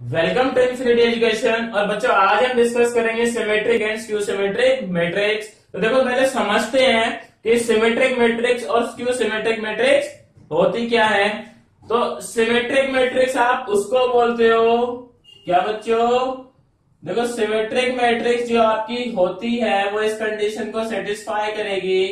Welcome to infinity education. और बच्चों, आज हम डिस्कस करेंगे symmetric and skew symmetric matrix तो देखो, पहले समझते हैं कि सिमेट्रिक मैट्रिक्स और स्क्यू सिमेट्रिक मैट्रिक्स होती क्या है। तो सिमेट्रिक मैट्रिक्स आप उसको बोलते हो। क्या बच्चों? देखो सिमेट्रिक मैट्रिक्स जो आपकी होती है, वो इस कंडीशन को सेटिस्फाई करेगी।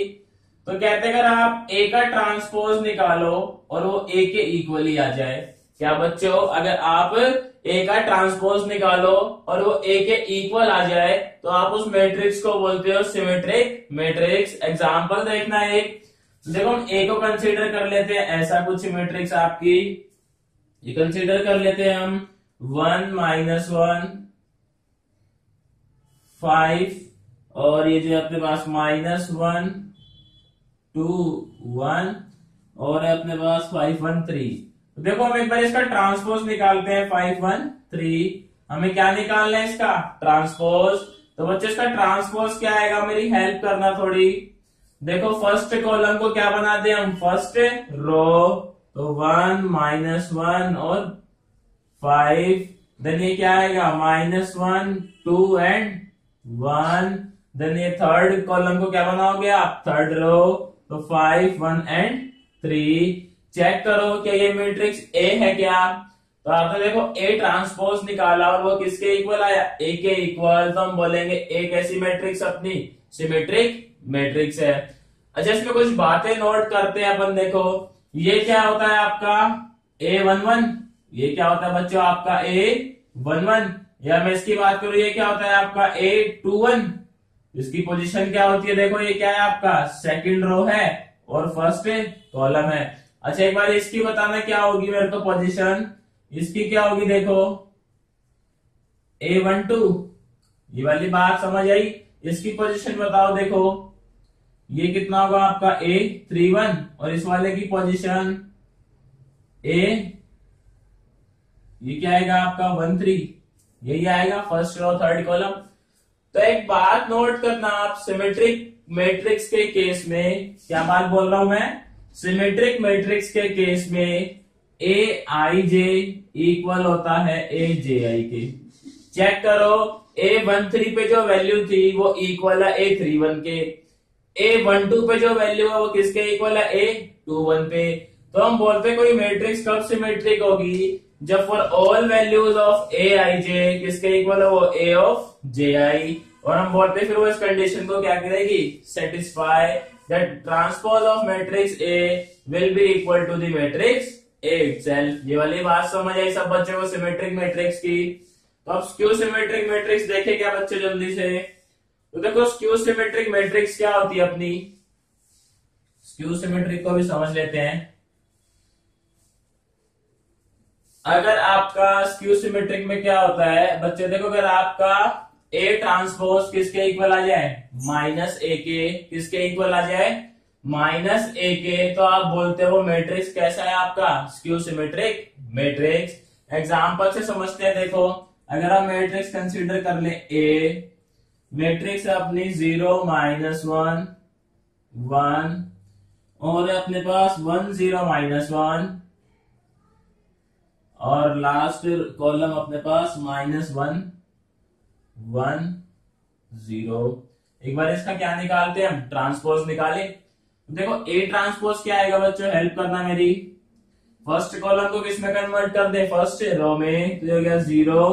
तो कहते अगर आप ए का ट्रांसपोज निकालो और वो ए के इक्वली आ जाए। क्या बच्चों? अगर आप ए का ट्रांसपोज निकालो और वो ए के इक्वल आ जाए तो आप उस मैट्रिक्स को बोलते हो सिमेट्रिक मैट्रिक्स एग्ज़ाम्पल देखना एक। देखो, हम ए को कंसीडर कर लेते हैं, ऐसा कुछ मैट्रिक्स आपकी। ये कंसीडर कर लेते हैं हम। वन माइनस वन फाइव और ये जो अपने पास माइनस वन टू वन और अपने पास फाइव वन थ्री देखो हम एक बार इसका ट्रांसपोज निकालते हैं फाइव वन थ्री। हमें क्या निकालना है इसका? ट्रांसपोज। तो बच्चे, इसका ट्रांसपोज क्या आएगा? मेरी हेल्प करना थोड़ी। देखो फ़र्स्ट कॉलम को क्या बना दे हम? फ़र्स्ट रो तो वन माइनस वन और फाइव देन ये क्या आएगा? Minus one two and one then ये थर्ड कॉलम को क्या बनाओगे आप? थर्ड रो तो five one and three check करो क्या ये मैट्रिक्स ए है क्या? तो आपने देखो ए ट्रांसपोज निकाला और वो किसके इक्वल आया? ए के इक्वल तो हम बोलेंगे ए कैसी मैट्रिक्स अपनी? सिमेट्रिक मैट्रिक्स है। अच्छा इसमें कुछ बातें नोट करते हैं अपन, देखो। ये क्या होता है आपका? ए वन वन ये क्या होता है बच्चों आपका? ए वन वन या मैं इसकी बात करूँ, ये क्या होता है आपका? ए टू वन इसकी पोजीशन क्या होती है? देखो, ये क्या है आपका? सेकंड रो है और फ़र्स्ट कॉलम है। अच्छा एक बार इसकी बताना क्या होगी मेरे को पोजीशन इसकी क्या होगी देखो? ए वन टू ये वाली बात समझ आई? इसकी पोजीशन बताओ देखो। ये कितना होगा आपका? ए थ्री वन और इस वाले की पोजीशन ए ये क्या आएगा आपका? वन थ्री यही आएगा फ़र्स्ट रो थर्ड कॉलम तो एक बात नोट करना आप सिमेट्रिक मैट्रिक्स के केस में। क्या बात बोल रहा हूँ मैं? सिमेट्रिक मैट्रिक्स के केस में ए आई जे इक्वल होता है ए जे आई के चेक करो ए वन थ्री पे जो वैल्यू थी, वो इक्वल है ए थ्री वन के। ए वन टू पे जो वैल्यू है, वो किसके इक्वल है? ए टू वन पे। तो हम बोलते हैं, कोई मैट्रिक्स कब सिमेट्रिक होगी? जब for all values of A I J किसके इक्वल है? वो ए ऑफ़ जे आई और हम बोलते फिर वो इस कंडीशन को क्या करेगी? Satisfy that transpose of matrix A will be equal to the matrix A itself. ये वाली बात समझ आई सब बच्चों को सिमेट्रिक मैट्रिक्स की? तो अब स्क्यू सिमेट्रिक मैट्रिक्स देखे क्या बच्चे जल्दी से। तो देखो स्क्यू सिमेट्रिक मैट्रिक्स क्या होती है अपनी? स्क्यू सिमेट्रिक को भी समझ लेते हैं। अगर आपका स्क्यू सिमेट्रिक में क्या होता है? बच्चे देखो अगर आपका ए ट्रांसपोज किसके इक्वल आ जाए? माइनस ए के किसके इक्वल आ जाए? माइनस ए के तो आप बोलते हो मैट्रिक्स कैसा है आपका? स्क्यू सिमेट्रिक मैट्रिक्स एग्ज़ाम्पल से समझते हैं, देखो, अगर हम मैट्रिक्स कंसीडर कर ले ए मैट्रिक्स अपनी ज़ीरो माइनस वन वन और अपने पास वन ज़ीरो माइनस वन और लास्ट कॉलम अपने पास माइनस वन वन, ज़ीरो। एक बार इसका क्या निकालते हैं? हम ट्रांसपोज निकाले। देखो ए ट्रांसपोज क्या आएगा बच्चों? हेल्प करना मेरी। फ़र्स्ट कॉलम को किसमें कन्वर्ट कर दे? फ़र्स्ट रो में। तो हो गया ज़ीरो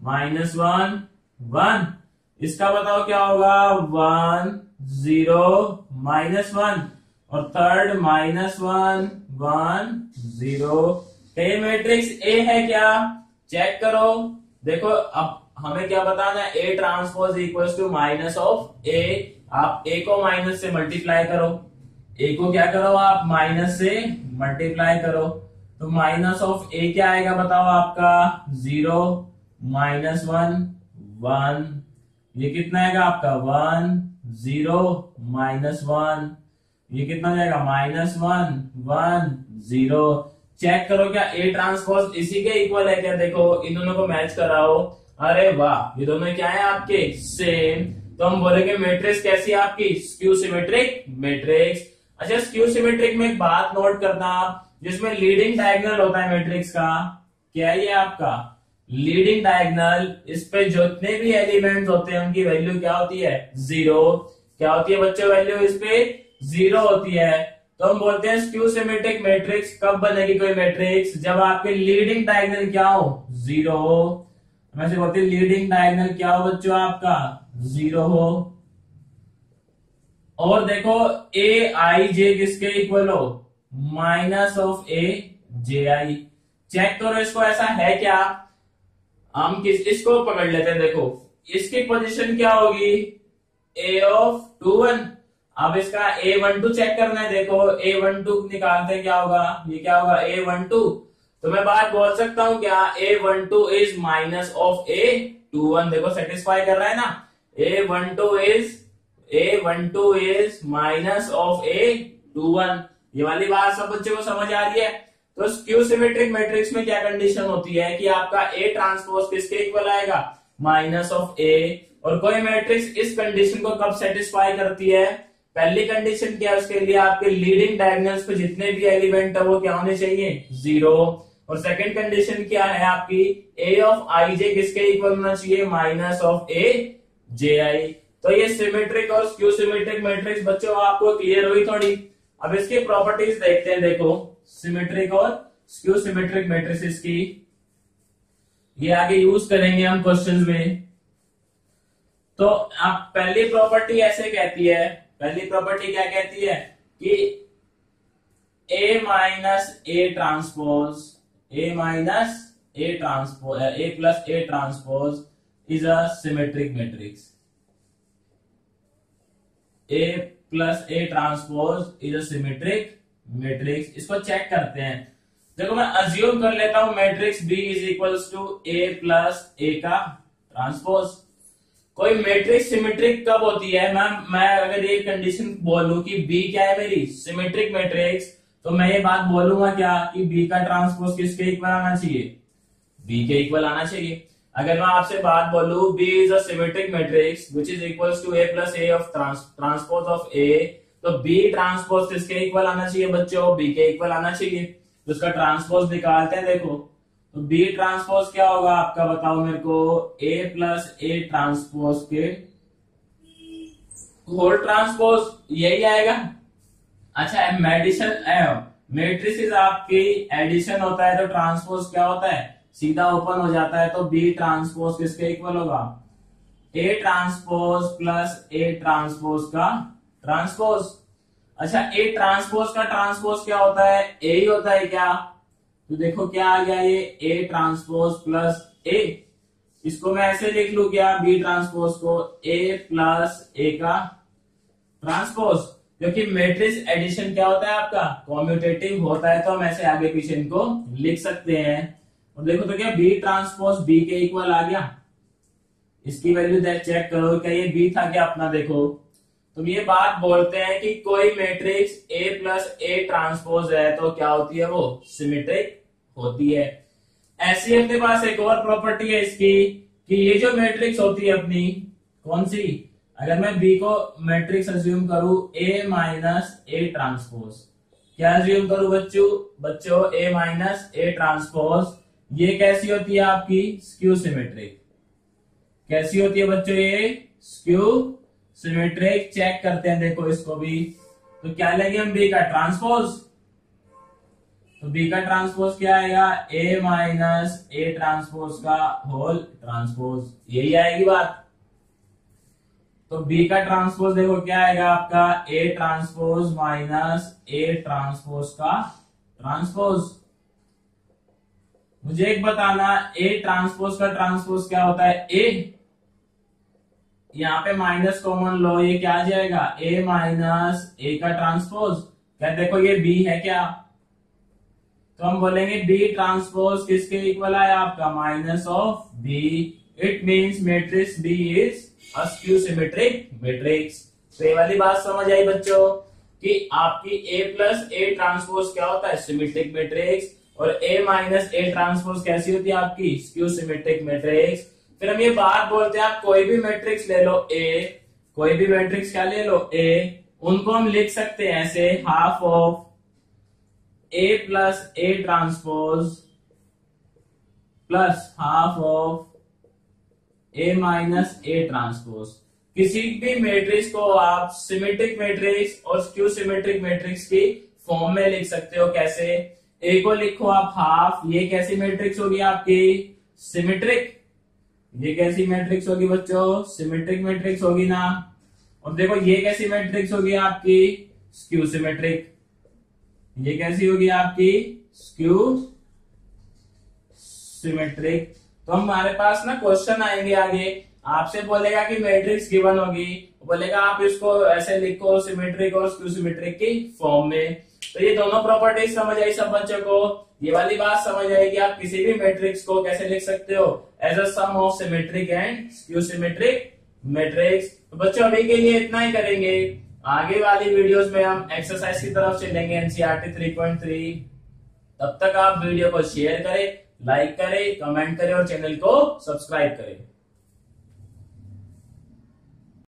माइनस वन वन इसका बताओ क्या होगा? वन ज़ीरो माइनस वन और third minus one one zero. Matrix A है क्या? चेक करो। देखो, अब हमें क्या बताना है? A transpose equal to minus of A आप ए को माइनस से मल्टीप्लाई करो। ए को क्या करो आप? माइनस से मल्टीप्लाई करो। तो माइनस ऑफ़ ए क्या आएगा बताओ आपका? ज़ीरो माइनस वन वन ये कितना आएगा आपका? वन ज़ीरो माइनस वन ये कितना जाएगा? Minus one one zero check करो क्या? ए ट्रांसपोज इसी के इक्वल है क्या? देखो, इन दोनों को मैच कराओ। अरे वाह, ये दोनों क्या है आपके? सेम तो हम बोलेंगे मैट्रिक्स कैसी है आपकी? स्क्यू सिमेट्रिक मैट्रिक्स अच्छा स्क्यू सिमेट्रिक में एक बात नोट करना जिसमें लीडिंग डायगनल होता है मैट्रिक्स का, क्या है ये आपका? लीडिंग डायगनल इस पे जितने भी एलिमेंट्स होते हैं, उनकी वैल्यू क्या होती है? ज़ीरो क्या होती है बच्चों वैल्यू इस पे? ज़ीरो होती है। तो हम बोलते हैं स्क्यू सिमेट्रिक मैट्रिक्स कब बनेगी कोई मैट्रिक्स जब आपके लीडिंग डायगनल क्या हो? ज़ीरो हो वैसे बोलते लीडिंग डायगनल क्या हो बच्चों आपका? ज़ीरो हो। और देखो ए आई जे किसके इक्वल हो? Minus of A J I check करो, इसको ऐसा है क्या? हम किस, इसको पकड़ लेते हैं, देखो। इसकी पोजीशन क्या होगी? ए ऑफ़ टू वन अब इसका ए वन टू चेक करना है, देखो। ए वन टू निकालते क्या होगा? ये क्या होगा? ए वन टू तो मैं बात बोल सकता हूँ क्या A one two is minus of A two one देखो सेटिस्फाई कर रहा है ना? A one two is A one two is minus of A two one ये वाली बात सब बच्चे को समझ आ रही है? तो स्क्यू सिमेट्रिक मैट्रिक्स में क्या कंडीशन होती है कि आपका ए ट्रांसपोज किसके इक्वल आएगा? माइनस ऑफ़ ए और कोई मैट्रिक्स इस कंडीशन को कब सेटिस्फाई करती है? पहली कंडीशन क्या है उसके लिए? आपके लीडिंग डायगनल्स पे जितने भी एलिमेंट है, वो क्या होने चाहिए? ज़ीरो और सेकंड कंडीशन क्या है आपकी? ए ऑफ़ आई जे किसके इक्वल होना चाहिए? माइनस ऑफ़ ए जे आई तो ये सिमेट्रिक और स्क्यू सिमेट्रिक मैट्रिक्स बच्चों, आपको क्लियर हुई थोड़ी। अब इसकी प्रॉपर्टीज़ देखते हैं, देखो। सिमेट्रिक और स्क्यू सिमेट्रिक मैट्रिसेस की ये आगे यूज़ करेंगे हम क्वेश्चन में। तो आप पहली प्रॉपर्टी ऐसे कहती है। पहली प्रॉपर्टी क्या कहती है? कि A minus A transpose A minus A transpose A plus A transpose is a symmetric matrix A plus A transpose is a symmetric matrix इसको चेक करते हैं। देखो मैं अज्यूम कर लेता हूँ matrix B is equal to A plus A का transpose कोई मैट्रिक्स सिमेट्रिक कब होती है? मैम, मैं अगर ये कंडीशन बोलूँ कि बी क्या है मेरी? सिमेट्रिक मैट्रिक्स तो मैं ये बात बोलूँगा क्या कि बी का ट्रांसपोज किसके इक्वल आना चाहिए? बी के इक्वल आना चाहिए। अगर मैं आपसे बात बोलू B is a symmetric matrix which is equal to A plus A of transpose of A तो बी ट्रांसपोज किसके इक्वल आना चाहिए बच्चों? बी के इक्वल आना चाहिए। तो उसका ट्रांसपोज निकालते हैं, देखो। तो बी ट्रांसपोज क्या होगा आपका बताओ मेरे को? ए प्लस ए ट्रांसपोज के होल ट्रांसपोज यही आएगा। अच्छा मेडिशन मेट्रिस आपकी एडिशन होता है तो ट्रांसपोज क्या होता है? सीधा ओपन हो जाता है तो बी ट्रांसपोज किसके इक्वल होगा? A transpose plus A transpose का ट्रांसपोज अच्छा ए ट्रांसपोज का ट्रांसपोज क्या होता है? ए ही होता है क्या? तो देखो क्या आ गया ये? ए ट्रांसपोज प्लस ए इसको मैं ऐसे लिख लू क्या? बी ट्रांसपोज को ए प्लस ए का ट्रांसपोज क्योंकि मैट्रिक्स एडिशन क्या होता है आपका? कॉम्यूटेटिव होता है तो हम ऐसे आगे पीछे इनको लिख सकते हैं। और देखो तो क्या बी ट्रांसपोज बी के इक्वल आ गया। इसकी वैल्यू चेक करो, क्या ये बी था क्या अपना देखो? तो ये बात बोलते हैं कि कोई matrix A plus A transpose है तो क्या होती है वो? सिमेट्रिक होती है। ऐसी अपने पास एक और प्रॉपर्टी है इसकी, कि ये जो मैट्रिक्स होती है अपनी, कौन सी? अगर मैं बी को मैट्रिक्स अज्यूम करूँ ए माइनस ए ट्रांसपोज क्या अज्यूम करूँ बच्चों? बच्चों ए माइनस ए ट्रांसपोज ये कैसी होती है आपकी? स्क्यू सिमेट्रिक कैसी होती है बच्चों ये? स्क्यू सिमेट्रिक चेक करते हैं, देखो इसको भी. तो क्या लेंगे हम बी का? ट्रांसपोज तो बी का ट्रांसपोज क्या आएगा? ए माइनस ए ट्रांसपोज का होल ट्रांसपोज यही आएगी बात. तो बी का ट्रांसपोज देखो क्या आएगा आपका? A transpose minus A transpose का ट्रांसपोज मुझे एक बताना ए ट्रांसपोज का ट्रांसपोज क्या होता है? ए यहाँ पे माइनस कॉमन लो ये क्या आ जाएगा? ए माइनस ए का ट्रांसपोज क्या देखो ये बी है क्या? तो हम बोलेंगे बी ट्रांसपोज किसके इक्वल है आपका? Minus of B it means matrix B is a skew symmetric matrix तो वाली बात समझ आई बच्चों कि आपकी ए प्लस ए ट्रांसपोज क्या होता है? सिमेट्रिक मैट्रिक्स और ए माइनस ए ट्रांसपोज कैसी होती है आपकी? स्क्यू सिमेट्रिक मैट्रिक्स फिर हम ये बात बोलते हैं, आप कोई भी मैट्रिक्स ले लो ए कोई भी मैट्रिक्स क्या ले लो? ए उनको हम लिख सकते हैं ऐसे half of A plus A transpose plus half of A minus A transpose किसी भी मैट्रिक्स को आप सिमेट्रिक मैट्रिक्स और स्क्यू सिमेट्रिक मैट्रिक्स की फॉर्म में लिख सकते हो कैसे? ए को लिखो आप हाफ़ ये कैसी मैट्रिक्स होगी आपकी? सिमेट्रिक ये कैसी मैट्रिक्स होगी बच्चों? सिमेट्रिक मैट्रिक्स होगी ना? और देखो ये कैसी मैट्रिक्स होगी आपकी? स्क्यू सिमेट्रिक ये कैसी होगी आपकी? स्क्यू सिमेट्रिक तो हमारे पास ना क्वेश्चन आएँगे आगे। आपसे बोलेगा कि मैट्रिक्स गिवन होगी। बोलेगा, आप इसको ऐसे लिखो सिमेट्रिक और स्क्यू सिमेट्रिक की फॉर्म में। तो ये दोनों प्रॉपर्टीज़ समझ आई सब बच्चों को। ये वाली बात समझ आएगी। आप किसी भी मैट्रिक्स को कैसे लिख सकते हो? As a sum of symmetric and skew symmetric matrix तो बच्चों, अभी के लिए इतना ही करेंगे। आगे वाली वीडियोस में हम एक्सरसाइज की तरफ़ चलेंगे एनसीआरटी 3.3 तब तक आप वीडियो को शेयर करें। लाइक करें कमेंट करें और चैनल को सब्सक्राइब करें।